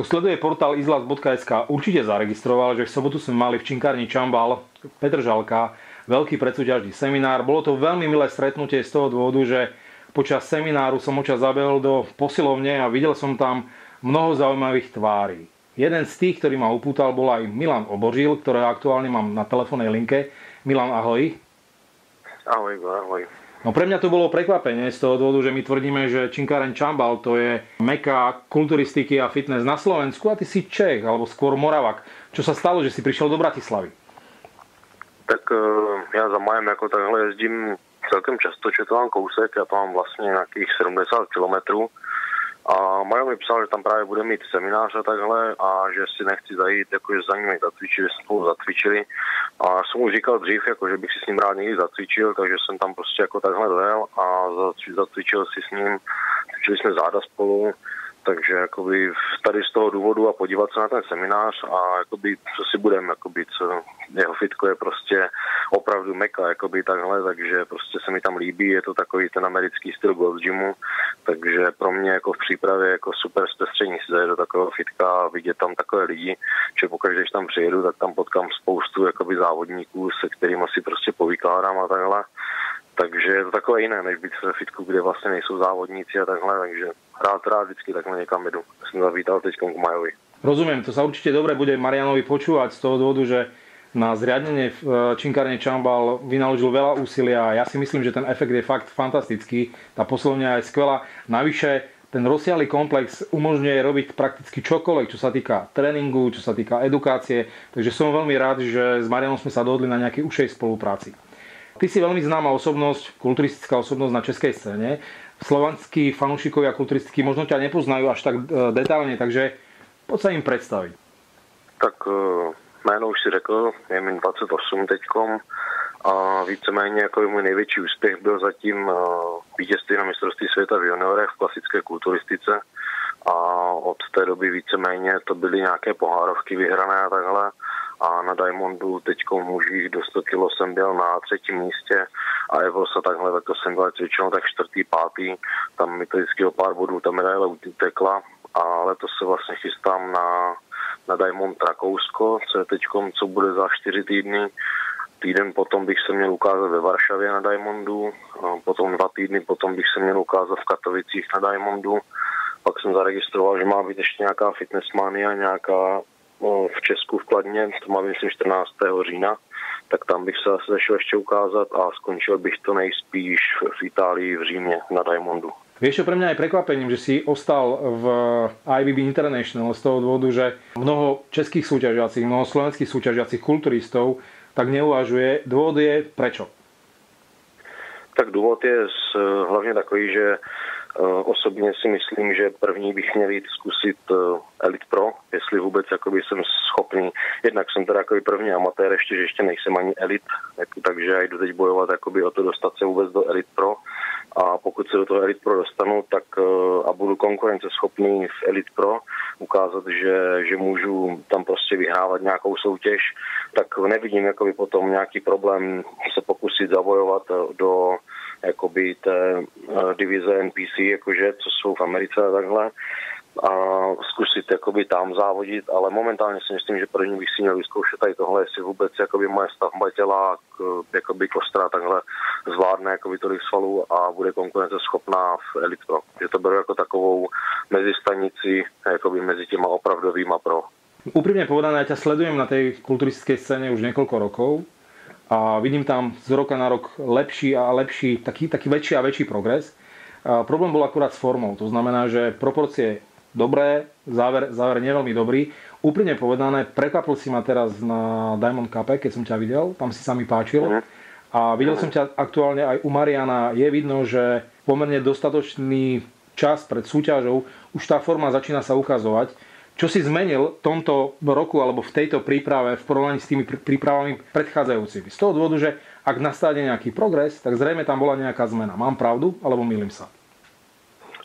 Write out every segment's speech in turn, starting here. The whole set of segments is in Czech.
Kto sleduje portál izlas.sk určite zaregistroval, že v sobotu sme mali v činkárni Čambal Petr Žalka veľký predsúťažný seminár. Bolo to veľmi milé stretnutie z toho dôvodu, že počas semináru som očas zabehol do posilovne a videl som tam mnoho zaujímavých tvári. Jeden z tých, ktorý ma upútal, bol aj Milan Obožil, ktorého aktuálne mám na telefónnej linke. Milan, ahoj. Ahoj, ahoj. No pre mňa to bolo prekvapenie z toho dôvodu, že my tvrdíme, že Činkáren Čambal to je meka kulturistiky a fitness na Slovensku a ty si Čech, alebo skôr Moravak. Čo sa stalo, že si prišiel do Bratislavy? Tak uh, já za majem jako takhle jezdím celkem často, že to mám kousek, já to mám vlastně nějakých 70 kilometrů a Majo mi psal, že tam právě bude mít seminář a takhle a že si nechci zajít, jakože za nimi zacvičili, že spolu zacvičili. A jsem mu říkal dřív, jako, že bych si s ním rád někdy zacvičil, takže jsem tam prostě jako takhle dojel a zacvičil si s ním, cvičili jsme záda spolu takže jakoby tady z toho důvodu a podívat se na ten seminář a jakoby, co si budeme, jakoby, co jeho fitko je prostě opravdu meka, jakoby takhle, takže prostě se mi tam líbí, je to takový ten americký styl Gold Gymu, takže pro mě jako v přípravě jako super zpestření si zajet do takového fitka a vidět tam takové lidi, že pokaždé, když tam přijedu, tak tam potkám spoustu jakoby závodníků, se kterými si prostě povykládám a takhle. Takže je to takové jiné, než být ve fitku, kde vlastně nejsou závodníci a takhle, takže rád, rád vždycky takhle někam jdu. Jsem zavítal teď k Majovi. Rozumiem, to sa určite dobre bude Marianovi počúvať z toho dôvodu, že na zriadenie v e, Činkárne Čambal vynaložil veľa úsilia a ja si myslím, že ten efekt je fakt fantastický. Tá poslovňa je skvelá. Navyše ten rozsiahly komplex umožňuje robiť prakticky čokoľvek, čo sa týka tréningu, čo sa týka edukácie. Takže som veľmi rád, že s Marianom sme sa dohodli na nejakej ušej spolupráci. Ty si veľmi známa osobnosť, kulturistická osobnosť na českej scéne slovanskí fanúšikovia kulturistiky možno ťa nepoznajú až tak e, detailně, takže poď sa im představit. Tak e, jméno už si řekl, je mi 28 teďkom a víceméně jako můj největší úspěch byl zatím e, vítězství na mistrovství světa v juniorech v klasické kulturistice a od té doby víceméně to byly nějaké pohárovky vyhrané a takhle a na Diamondu teď v mužích do 100 kg jsem byl na třetím místě a se takhle, tak to jsem byl cvičil tak čtvrtý, pátý, tam mi to vždycky o pár bodů ta medaile utekla a letos se vlastně chystám na, na Diamond Rakousko, co je teď, co bude za čtyři týdny. Týden potom bych se měl ukázat ve Varšavě na Diamondu, potom dva týdny potom bych se měl ukázat v Katovicích na Diamondu. Pak jsem zaregistroval, že má být ještě nějaká fitnessmania, nějaká v Česku v Kladně, to má myslím 14. října, tak tam bych se zase zašel ještě ukázat a skončil bych to nejspíš v Itálii, v Římě na Diamondu. Vieš, čo pre mňa je prekvapením, že si ostal v IBB International z toho dôvodu, že mnoho českých súťažiacich, mnoho slovenských súťažiacich kulturistov tak neuvažuje. Dôvod je prečo? Tak důvod je hlavně takový, že osobně si myslím, že první bych měl jít zkusit eh, Elite Pro, jestli vůbec jakoby jsem schopný. Jednak jsem teda jako první amatér, ještě, že ještě nejsem ani Elite, jako, takže já jdu teď bojovat jakoby o to dostat se vůbec do Elite Pro. A pokud se do toho Elite Pro dostanu tak, eh, a budu konkurenceschopný v Elite Pro, ukázat, že, že můžu tam prostě vyhrávat nějakou soutěž, tak nevidím jakoby potom nějaký problém se pokusit zabojovat do jakoby té uh, divize NPC, jakože, co jsou v Americe a takhle a zkusit jakoby tam závodit, ale momentálně si myslím, že první bych si měl vyzkoušet tady tohle, jestli vůbec jakoby moje stavba těla jakoby kostra takhle zvládne jakoby tolik svalů a bude konkurenceschopná v Elite Pro. Že to beru jako takovou mezistanici jakoby mezi těma opravdovýma pro. Úprimne povedané, ja ťa sledujem na tej kulturistickej scéne už niekoľko rokov a vidím tam z roka na rok lepší a lepší, taký, taký väčší a väčší progres. A problém bol akurát s formou, to znamená, že proporcie dobré, záver, záver nie veľmi dobrý. Úprimne povedané, prekvapil si ma teraz na Diamond Cup, keď som ťa videl, tam si sa mi páčil. Mhm. A videl som ťa aktuálne aj u Mariana, je vidno, že pomerne dostatočný čas pred súťažou, už tá forma začína sa ukazovať čo si zmenil v tomto roku alebo v tejto príprave v porovnaní s tými prípravami predchádzajúcimi? Z toho dôvodu, že ak nastane nejaký progres, tak zrejme tam bola nejaká zmena. Mám pravdu, alebo milím sa?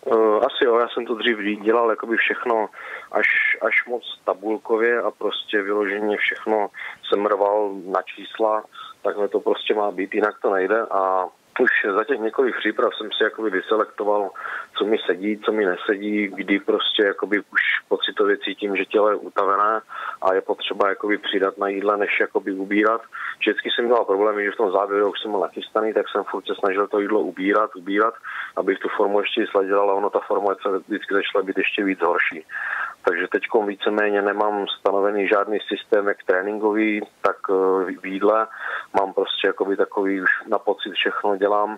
Uh, asi jo, já jsem to dřív dělal jakoby všechno až, až moc tabulkově a prostě vyloženě všechno jsem rval na čísla, takhle to prostě má být, jinak to nejde a už za těch několik příprav jsem si jakoby vyselektoval, co mi sedí, co mi nesedí, kdy prostě jakoby už pocitově cítím, že tělo je utavené a je potřeba jakoby přidat na jídle, než jakoby ubírat. Vždycky jsem měl problémy, že v tom závěru už jsem byl nachystaný, tak jsem furt se snažil to jídlo ubírat, ubírat, abych tu formu ještě sledil, ale ono ta forma vždycky začala být ještě víc horší. Takže teď víceméně nemám stanovený žádný systém, jak tréninkový, tak eh, v jídle. Mám prostě jakoby takový už na pocit všechno dělám,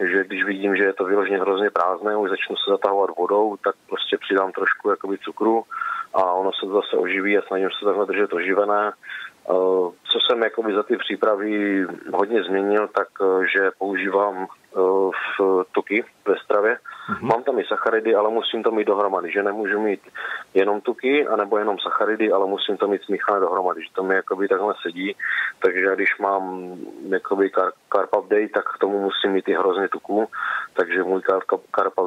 že když vidím, že je to vyloženě hrozně prázdné, už začnu se zatahovat vodou, tak prostě přidám trošku jakoby cukru a ono se to zase oživí a snažím se takhle držet oživené. Eh, co jsem jakoby za ty přípravy hodně změnil, tak eh, že používám v tuky ve stravě. Mm-hmm. Mám tam i sacharidy, ale musím to mít dohromady, že nemůžu mít jenom tuky, anebo jenom sacharidy, ale musím to mít smíchané dohromady, že to mi jakoby takhle sedí. Takže když mám jakoby carb day, tak k tomu musím mít i hrozně tuků, takže můj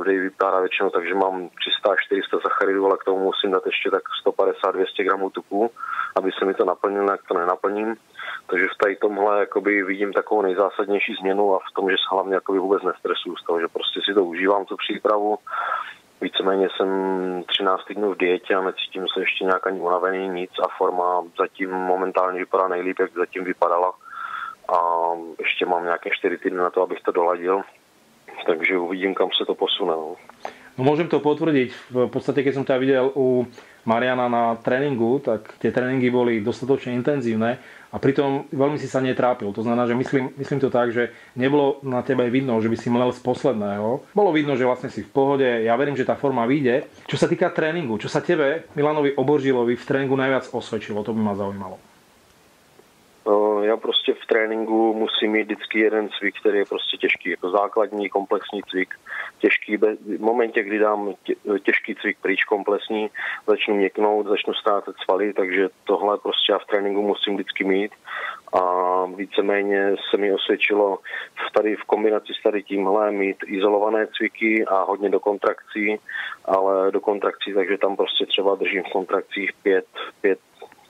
day vypadá většinou, takže mám 300-400 sacharidů, ale k tomu musím dát ještě tak 150-200 gramů tuků, aby se mi to naplnilo, jak to nenaplním. Takže v tady tomhle jakoby vidím takovou nejzásadnější změnu a v tom, že se hlavně jakoby vůbec nestresuju z toho, že prostě si to užívám, tu přípravu. Víceméně jsem 13 týdnů v dietě a necítím se ještě nějak ani unavený, nic a forma zatím momentálně vypadá nejlíp, jak zatím vypadala. A ještě mám nějaké 4 týdny na to, abych to doladil. Takže uvidím, kam se to posune. No. No môžem to potvrdiť. V podstate, keď som ťa videl u Mariana na tréningu, tak tie tréningy boli dostatočne intenzívne a pritom veľmi si sa netrápil. To znamená, že myslím, myslím to tak, že nebolo na tebe vidno, že by si mlel z posledného. Bolo vidno, že vlastne si v pohode. Ja verím, že tá forma vyjde. Čo sa týka tréningu, čo sa tebe, Milanovi Oboržilovi, v tréningu najviac osvedčilo, to by ma zaujímalo. Já prostě v tréninku musím mít vždycky jeden cvik, který je prostě těžký, jako základní komplexní cvik. Těžký, v momentě, kdy dám těžký cvik pryč komplexní, začnu měknout, začnu ztrácet svaly, takže tohle prostě já v tréninku musím vždycky mít a víceméně se mi osvědčilo v tady v kombinaci s tady tímhle mít izolované cviky a hodně do kontrakcí, ale do kontrakcí, takže tam prostě třeba držím v kontrakcích 5, 5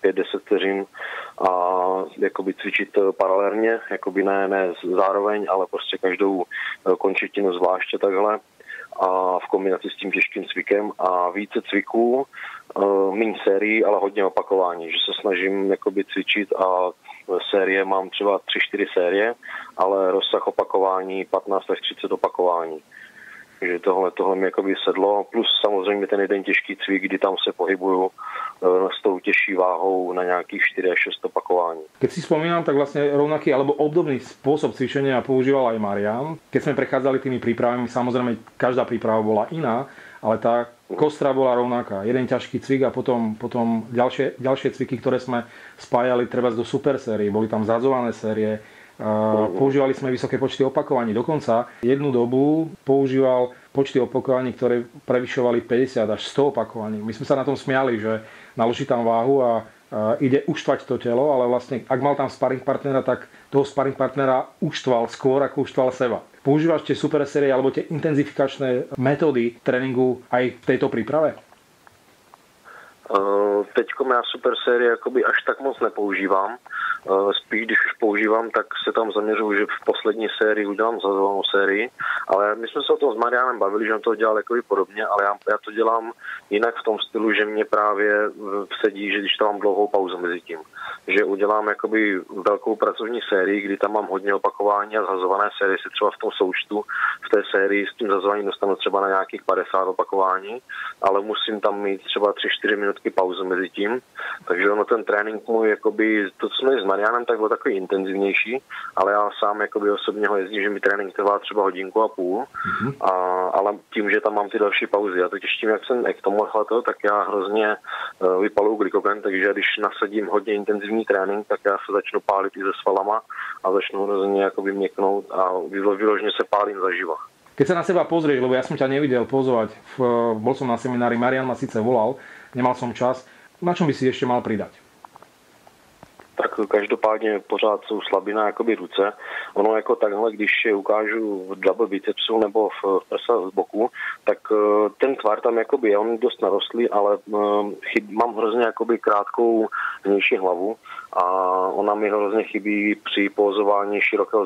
5-10 vteřin a jakoby cvičit paralelně, jakoby ne, ne zároveň, ale prostě každou eh, končetinu zvláště takhle a v kombinaci s tím těžkým cvikem a více cviků, uh, méně sérií, ale hodně opakování, že se snažím jakoby cvičit a série mám třeba 3-4 série, ale rozsah opakování 15 až 30 opakování. Takže tohle, tohle mi jakoby sedlo, plus samozřejmě ten jeden těžký cvik, kdy tam se pohybuju e, s tou těžší váhou na nějakých 4 až 6 opakování. Keď si spomínam, tak vlastne rovnaký alebo obdobný spôsob cvičenia používal aj Marian. Keď sme prechádzali tými prípravami, samozrejme každá príprava bola iná, ale tá kostra bola rovnaká. Jeden ťažký cvik a potom, potom ďalšie, ďalšie cviky, ktoré sme spájali treba do super série. Boli tam zazované série, Používali sme vysoké počty opakovaní. Dokonca jednu dobu používal počty opakovaní, ktoré prevyšovali 50 až 100 opakovaní. My sme sa na tom smiali, že naloží tam váhu a ide uštvať to telo, ale vlastne ak mal tam sparring partnera, tak toho sparring partnera uštval skôr, ako uštval seba. Používaš tie super série alebo tie intenzifikačné metódy tréninku aj v tejto príprave? Teď já super série jakoby až tak moc nepoužívám. Eh, spíš, když už používám, tak se tam zaměřuju, že v poslední sérii udělám zazvanou sérii, ale my jsme se o tom s Marianem bavili, že on to dělal jako podobně, ale já, já to dělám jinak v tom stylu, že mě právě sedí, že když tam mám dlouhou pauzu mezi tím, že udělám jakoby velkou pracovní sérii, kdy tam mám hodně opakování a zhazované série se třeba v tom součtu, v té sérii s tím zazováním dostanu třeba na nějakých 50 opakování, ale musím tam mít třeba 3-4 minutky pauzu mezi tím, takže ono ten trénink můj, jakoby, to, co jsme s Marianem, tak byl takový intenzivnější, ale já sám jakoby osobně ho jezdím, že mi trénink trvá třeba hodinku a půl, mm-hmm. a, ale tím, že tam mám ty další pauzy, a totiž tím, jak jsem k tomu to, tak já hrozně uh, vypaluju glykogen, takže když nasadím hodně intenzivní trénink, tak já se začnu pálit i se svalama a začnu hrozně jakoby měknout a vyloženě se pálím zaživa. Keď sa na seba pozrieš, lebo ja som ťa nevidel pozovať, v, bol som na seminári, Marian ma síce volal, nemal som čas, na čom by si ešte mal pridať? Tak každopádně pořád jsou slabina jakoby ruce. Ono jako takhle, když ukážu v double bicepsu nebo v prsa z boku, tak eh, ten tvar tam jakoby je, on dost narostlý, ale eh, chyb, mám hrozně jakoby krátkou vnější hlavu a ona mi hrozně chybí při pozování širokého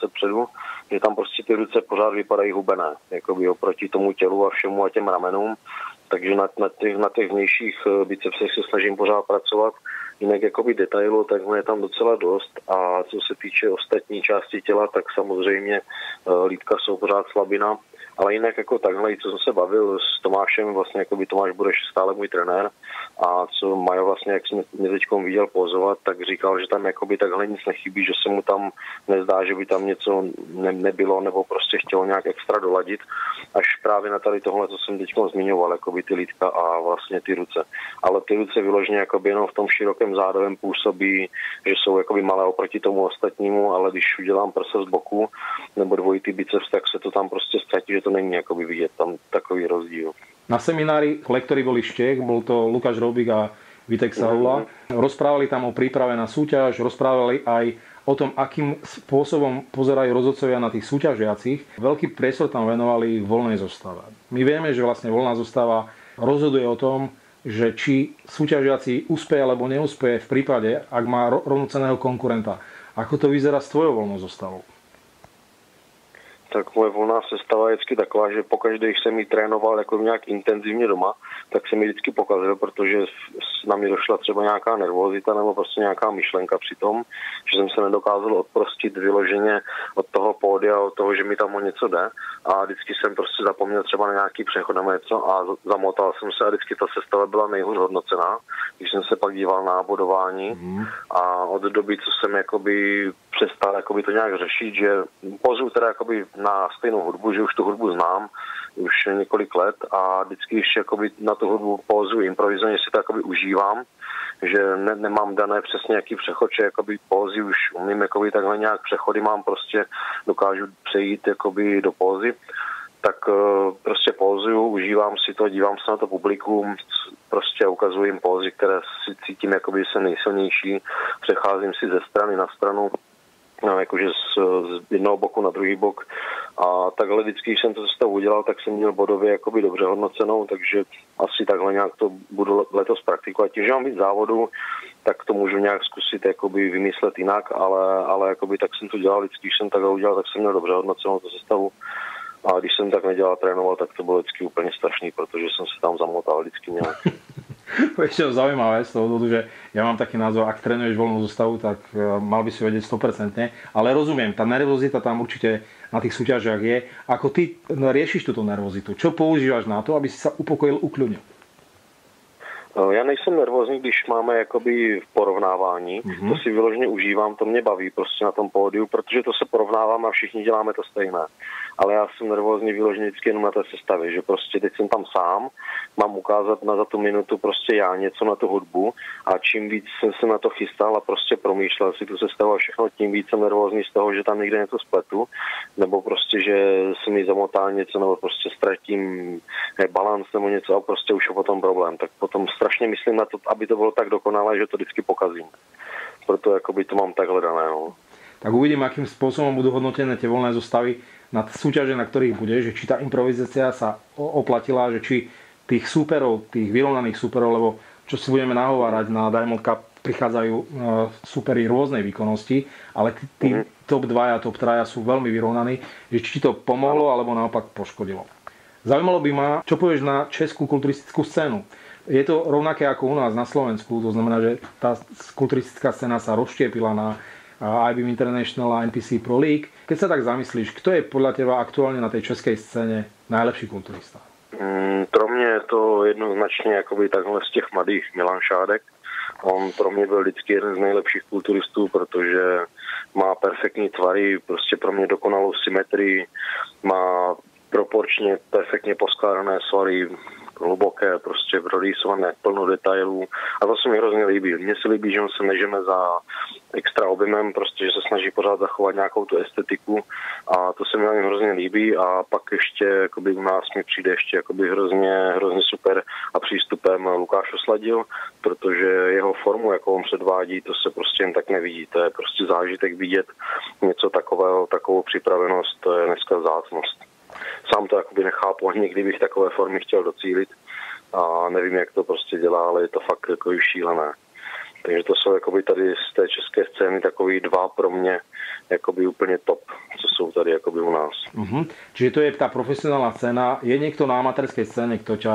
ze předu, že tam prostě ty ruce pořád vypadají hubené, jakoby oproti tomu tělu a všemu a těm ramenům takže na, na, těch, na těch vnějších eh, bicepsech se snažím pořád pracovat. Jinak jakoby detailu, tak je tam docela dost a co se týče ostatní části těla, tak samozřejmě uh, lítka jsou pořád slabina, ale jinak jako takhle, co jsem se bavil s Tomášem, vlastně jako by Tomáš budeš stále můj trenér a co Majo vlastně, jak jsem mě teď viděl pozovat, tak říkal, že tam jakoby takhle nic nechybí, že se mu tam nezdá, že by tam něco ne, nebylo nebo prostě chtělo nějak extra doladit, až právě na tady tohle, co jsem teď zmiňoval, jakoby ty lítka a vlastně ty ruce. Ale ty ruce vyloženě jakoby jenom v tom širokém zádovém působí, že jsou jakoby malé oproti tomu ostatnímu, ale když udělám prsa z boku nebo dvojitý biceps, tak se to tam prostě ztratí, že to není jakoby vidět tam takový rozdíl. Na seminári lektory boli Štech, bol to Lukáš Robik a Vitek Sahula. Rozprávali tam o príprave na súťaž, rozprávali aj o tom, akým spôsobom pozerajú rozhodcovia na tých súťažiacich. Veľký priestor tam venovali voľnej zostave. My vieme, že vlastne voľná zostava rozhoduje o tom, že či súťažiaci úspeje alebo neúspeje v prípade, ak má rovnoceného konkurenta. Ako to vyzerá s tvojou voľnou zostavou? Tak moje volná sestava je vždycky taková, že pokaždé, když jsem ji trénoval jako nějak intenzivně doma, tak se mi vždycky pokazil, protože na mě došla třeba nějaká nervozita nebo prostě nějaká myšlenka při tom, že jsem se nedokázal odprostit vyloženě od toho pódia, od toho, že mi tam o něco jde a vždycky jsem prostě zapomněl třeba na nějaký přechod nebo něco a zamotal jsem se a vždycky ta sestava byla nejhůř hodnocená, když jsem se pak díval na bodování mm. a od doby, co jsem jakoby přestal jakoby to nějak řešit, že pozu teda jakoby na stejnou hudbu, že už tu hudbu znám už několik let a vždycky, když jakoby na tu hudbu pózu improvizovaně si to jakoby užívám, že ne, nemám dané přesně jaký přechod, že jakoby pózy už umím jakoby takhle nějak přechody mám prostě, dokážu přejít jakoby do pózy, tak uh, prostě pózuju, užívám si to, dívám se na to publikum, prostě ukazuji jim pózy, které si cítím jakoby se nejsilnější, přecházím si ze strany na stranu, jakože z, z jednoho boku na druhý bok. A takhle vždycky, když jsem to stavu udělal, tak jsem měl bodově jakoby dobře hodnocenou, takže asi takhle nějak to budu letos praktikovat. Tím, že mám víc závodu, tak to můžu nějak zkusit jakoby vymyslet jinak, ale, ale jakoby tak jsem to dělal vždycky, když jsem takhle udělal, tak jsem měl dobře hodnocenou to sestavu. A když jsem tak nedělal, trénoval, tak to bylo vždycky úplně strašný, protože jsem se tam zamotal vždycky nějak. Ešte zaujímavé z toho že ja mám taký názor, ak trénuješ voľnú zostavu, tak e, mal by si vedieť 100%. Ale rozumiem, tá nervozita tam určite na tých súťažiach je. Ako ty riešiš túto nervozitu? Čo používaš na to, aby si sa upokojil, ukľudnil? Já nejsem nervózní, když máme jakoby v porovnávání. Mm-hmm. To si vyloženě užívám, to mě baví prostě na tom pódiu, protože to se porovnávám a všichni děláme to stejné ale já jsem nervózní vyložený vždycky jenom na té sestavě, že prostě teď jsem tam sám, mám ukázat na za tu minutu prostě já něco na tu hudbu a čím víc jsem se na to chystal a prostě promýšlel si tu sestavu a všechno, tím víc jsem nervózní z toho, že tam někde něco spletu, nebo prostě, že se mi zamotá něco, nebo prostě ztratím balans nebo něco a prostě už je potom problém. Tak potom strašně myslím na to, aby to bylo tak dokonalé, že to vždycky pokazím. Proto jakoby to mám takhle dané. No. Tak uvidím, akým spôsobom budú hodnotené tie voľné zostavy na súťaže, na ktorých bude, že či tá improvizácia sa oplatila, že či tých súperov, tých vyrovnaných súperov, lebo čo si budeme nahovárať na Diamond Cup, prichádzajú e, súpery rôznej výkonnosti, ale tí mhm. top 2 a top 3 sú veľmi vyrovnaní, že či to pomohlo alebo naopak poškodilo. Zaujímalo by ma, čo povieš na českú kulturistickú scénu. Je to rovnaké ako u nás na Slovensku, to znamená, že tá kulturistická scéna sa rozštiepila na IBM International a NPC Pro League. Keď sa tak zamyslíš, kto je podľa teba aktuálně na té české scéně najlepší kulturista? Mm, pro mě je to jednoznačně jakoby takhle z těch mladých Milan Šádek. On pro mě byl vždycky jeden z nejlepších kulturistů, protože má perfektní tvary, prostě pro mě dokonalou symetrii, má proporčně perfektně poskládané svaly, hluboké, prostě prorýsované, plno detailů a to se mi hrozně líbí. Mně se líbí, že on se nežeme za extra objemem, prostě, že se snaží pořád zachovat nějakou tu estetiku a to se mi hrozně líbí a pak ještě jakoby u nás mi přijde ještě jakoby hrozně, hrozně super a přístupem Lukáš Osladil, protože jeho formu, jako on předvádí, to se prostě jen tak nevidí. To je prostě zážitek vidět něco takového, takovou připravenost, to je dneska zácnost. Sám to jakoby nechápu, ani kdybych takové formy chtěl docílit a nevím, jak to prostě dělá, ale je to fakt jako šílené. Takže to jsou jakoby tady z té české scény takový dva pro mě jakoby úplně top, co jsou tady jakoby u nás. Uh-huh. Čiže to je ta profesionální scéna. Je někdo na amatérské scéně, kdo tě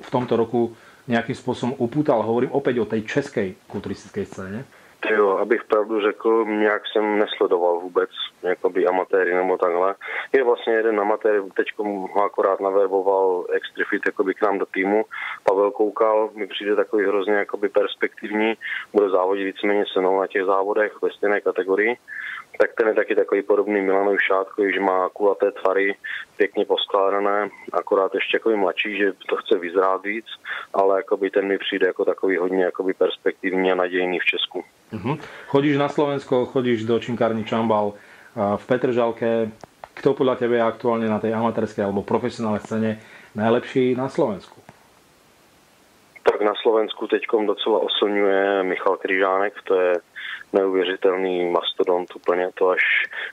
v tomto roku nějakým způsobem upútal? Hovorím opět o té české kulturistické scéně. Jo, abych pravdu řekl, nějak jsem nesledoval vůbec jakoby amatéry nebo takhle. Je vlastně jeden amatér, teď ho akorát naverboval Extrifit jakoby k nám do týmu. Pavel Koukal mi přijde takový hrozně jakoby perspektivní, bude závodit víceméně senou na těch závodech ve stejné kategorii tak ten je taky takový podobný Milanovi Šátkovi, že má kulaté tvary, pěkně poskládané, akorát ještě jako mladší, že to chce vyzrát víc, ale jakoby ten mi přijde jako takový hodně jakoby perspektivní a nadějný v Česku. Uh-huh. Chodíš na Slovensko, chodíš do činkárny Čambal v Petržalke. Kto podľa tebe je aktuálně na té amatérské alebo profesionálnej scéně nejlepší na Slovensku? Tak na Slovensku teď docela oslňuje Michal Kryžánek, to je neuvěřitelný mastodont úplně to až,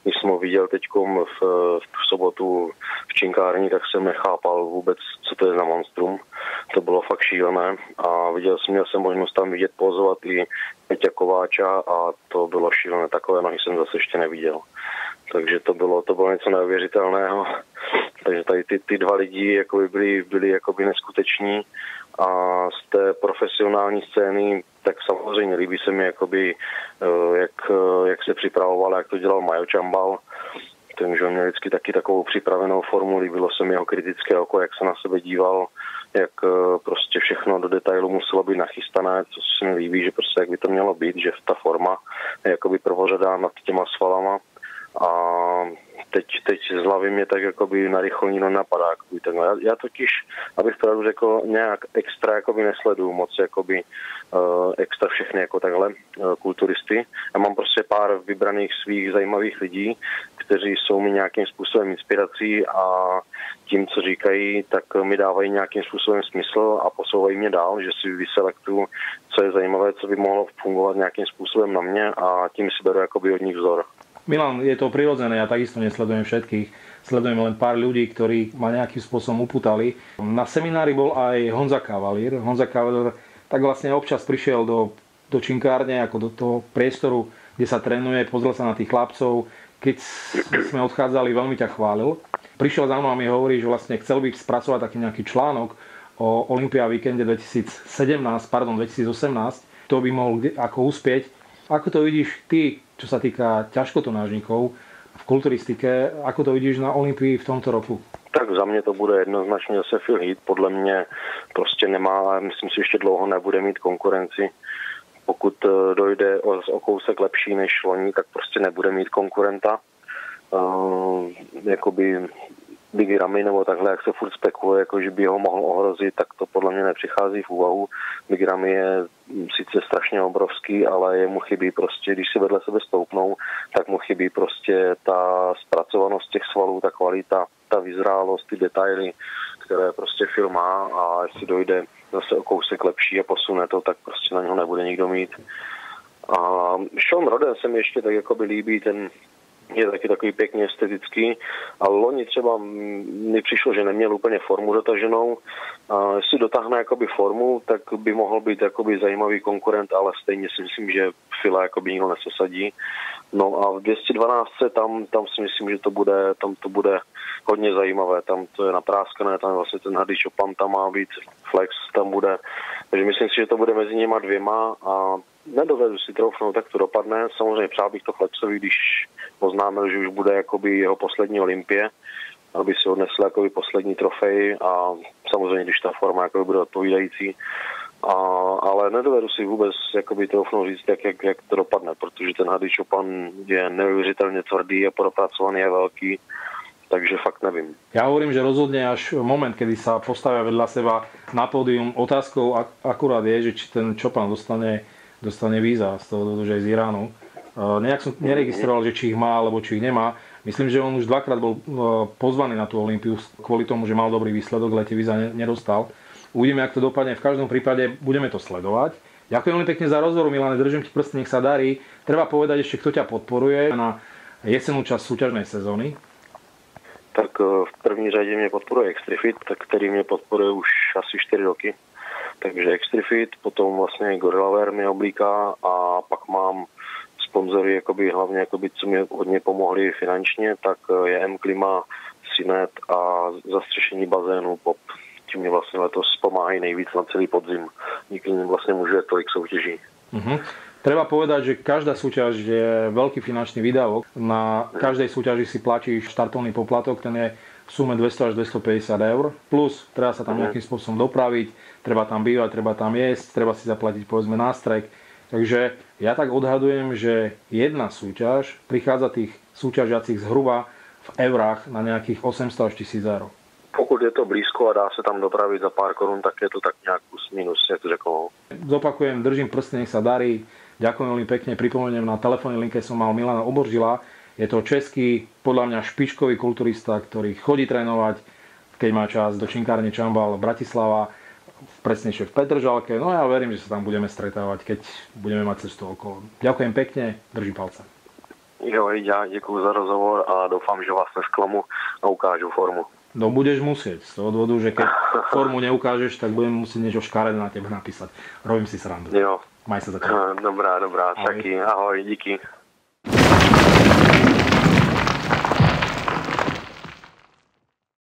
když jsem ho viděl teď v, v sobotu v činkárni, tak jsem nechápal vůbec, co to je za monstrum. To bylo fakt šílené a viděl jsem, měl jsem možnost tam vidět pozovat i Peťa Kováča a to bylo šílené, takové nohy jsem zase ještě neviděl. Takže to bylo, to bylo něco neuvěřitelného. Takže tady ty, ty dva lidi jakoby byli, byli jakoby neskuteční a z té profesionální scény tak samozřejmě líbí se mi, jakoby, eh, jak, eh, jak se připravoval, jak to dělal Majo Čambal. Takže on měl vždycky taky takovou připravenou formu, líbilo se mi jeho kritické oko, jak se na sebe díval, jak eh, prostě všechno do detailu muselo být nachystané, co se mi líbí, že prostě jak by to mělo být, že ta forma je jakoby prvořadá nad těma svalama a teď, teď z hlavy mě tak jakoby narychlo nikdo napadá. Tak já, já totiž, abych pravdu řekl, nějak extra jakoby nesleduju moc jakoby, uh, extra všechny jako takhle uh, kulturisty. Já mám prostě pár vybraných svých zajímavých lidí, kteří jsou mi nějakým způsobem inspirací a tím, co říkají, tak mi dávají nějakým způsobem smysl a posouvají mě dál, že si vyselektuju, co je zajímavé, co by mohlo fungovat nějakým způsobem na mě a tím si beru jakoby od nich vzor. Milan, je to prirodzené, ja takisto nesledujem všetkých. Sledujem len pár ľudí, ktorí ma nejakým spôsobom uputali. Na seminári bol aj Honza Kavalír. Honza Kavalír tak vlastne občas prišiel do, do činkárne, ako do toho priestoru, kde sa trénuje, pozrel sa na tých chlapcov. Keď sme odchádzali, veľmi ťa chválil. Prišiel za mnou a mi hovorí, že vlastne chcel by spracovať taký nejaký článok o Olympia víkende 2017, pardon, 2018. To by mohol ako uspieť. Ako to vidíš ty, čo sa týka ťažkotonážnikov kulturistike, ako to vidíš na Olympii v tomto roku? Tak za mě to bude jednoznačně zase Phil Heath. Podle mě prostě nemá, myslím si, ještě dlouho nebude mít konkurenci. Pokud eh, dojde o, o kousek lepší než loni, tak prostě nebude mít konkurenta. Uh, jakoby Big Ramy nebo takhle, jak se furt spekuluje, jako že by ho mohl ohrozit, tak to podle mě nepřichází v úvahu. Big Ramy je sice strašně obrovský, ale jemu chybí prostě, když si vedle sebe stoupnou, tak mu chybí prostě ta zpracovanost těch svalů, ta kvalita, ta vyzrálost, ty detaily, které prostě film má a jestli dojde zase o kousek lepší a posune to, tak prostě na něho nebude nikdo mít. A Sean Roden se mi ještě tak jako by líbí, ten je taky takový pěkně estetický, ale loni třeba mi přišlo, že neměl úplně formu dotaženou. A jestli dotáhne jakoby formu, tak by mohl být jakoby zajímavý konkurent, ale stejně si myslím, že fila jakoby nikdo nesesadí. No a v 212 tam, tam si myslím, že to bude, tam to bude hodně zajímavé. Tam to je napráskané, tam vlastně ten Chopin tam má být, Flex tam bude. Takže myslím si, že to bude mezi něma dvěma a nedovedu si troufnout, tak to dopadne. Samozřejmě přál bych to Flexovi, když oznámil, že už bude jakoby jeho poslední olympie, aby si odnesl jakoby poslední trofej a samozřejmě, když ta forma jakoby bude odpovídající. A, ale nedovedu si vůbec jakoby troufnout říct, jak, jak, jak to dopadne, protože ten Hady Chopin je neuvěřitelně tvrdý a propracovaný je velký takže fakt nevím. Ja hovorím, že rozhodne až moment, kedy sa postavia vedľa seba na pódium. Otázkou akurát je, že či ten Čopan dostane, dostane víza z toho dôvodu, že je z Iránu. Nejak som neregistroval, že či ich má, alebo či ich nemá. Myslím, že on už dvakrát bol pozvaný na tú Olympiu kvôli tomu, že mal dobrý výsledok, lete víza nedostal. Uvidíme, ak to dopadne. V každom prípade budeme to sledovať. Ďakujem veľmi pekne za rozhovor, Milane, držím ti prsty, nech sa darí. Treba povedať ešte, kto ťa podporuje na jesenú časť súťažnej sezóny tak eh, v první řadě mě podporuje Extrifit, který mě podporuje už asi 4 roky. Takže Extrifit, potom vlastně Gorilla mě oblíká a pak mám sponzory, jakoby, hlavně jakoby, co mě hodně pomohli finančně, tak eh, je M Klima, Sinet a zastřešení bazénu POP. Tím mě vlastně letos pomáhají nejvíc na celý podzim. Nikdy vlastně může tolik soutěží. Uh-huh. Treba povedať, že každá súťaž je veľký finančný výdavok. Na každej súťaži si platíš štartovný poplatok, ten je v sume 200 až 250 eur. Plus treba sa tam nejakým spôsobom dopraviť, treba tam bývať, treba tam jesť, treba si zaplatiť povedzme nástrek. Takže ja tak odhadujem, že jedna súťaž prichádza tých súťažiacich zhruba v eurách na nejakých 800 až 1000 eur. Pokud je to blízko a dá se tam dopravit za pár korun, tak je to tak nějak plus minus, jak to řekl. Zopakujem, držím prsty, nech sa darí. Ďakujem veľmi pekne. Pripomeniem, na telefónnej linke som mal Milana Oboržila. Je to český, podľa mňa špičkový kulturista, ktorý chodí trénovať, keď má čas do Činkárne Čambal Bratislava, presnejšie v Petržalke. No ja verím, že sa tam budeme stretávať, keď budeme mať cestu okolo. Ďakujem pekne, držím palce. Jo, ja děkuji za rozhovor a doufám, že vás nesklamu a ukážu formu. No budeš musieť, z toho dôvodu, že keď formu neukážeš, tak budem musieť niečo škaredé na tebe napísať. Robím si srandu. Jo, Maj sa za to. Dobrá, dobrá, ahoj. taky. Ahoj, díky.